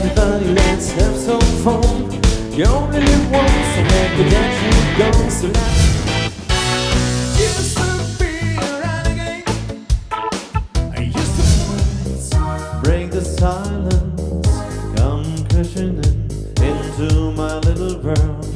everybody, let's have some fun. You only live once, so make the dance you go, so let's Break the silence, come crashing in into my little world.